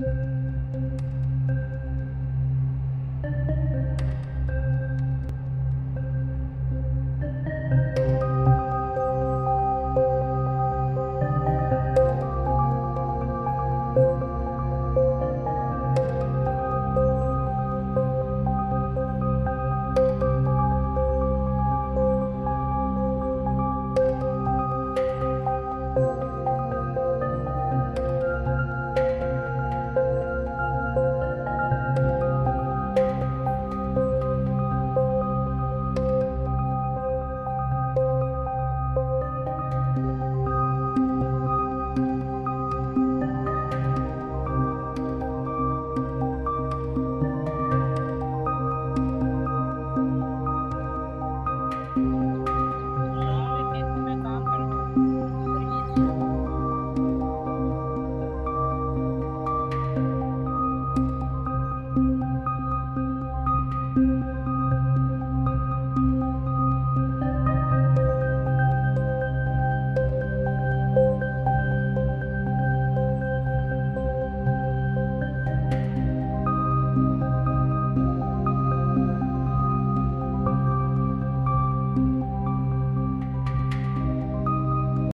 you.